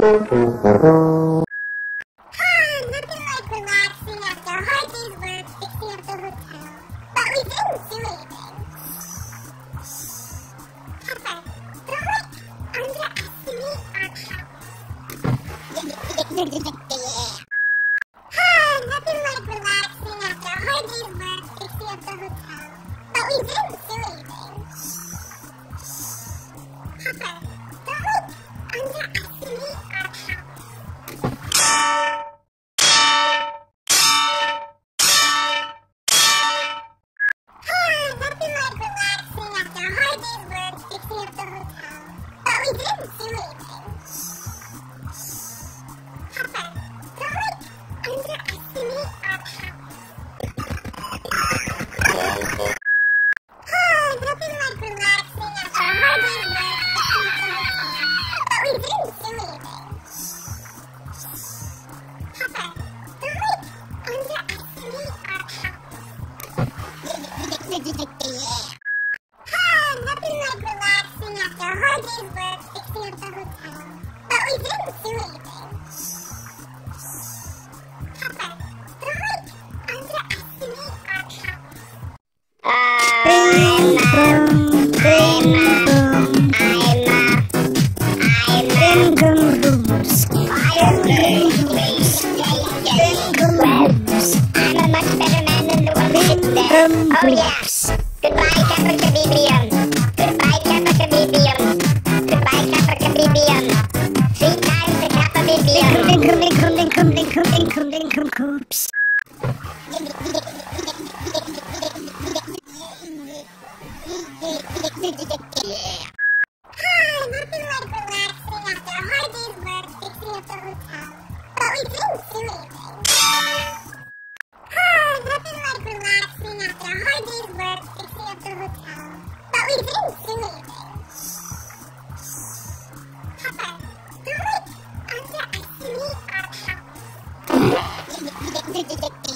Fun, nothing like relaxing after hard day's work fixing up the hotel. But we didn't do anything. we didn't anything. days work fixing up the hotel. But we didn't do anything. I'm a much better man than the one. Oh yes. the hotel. But we didn't anything. Do it a sneak on house.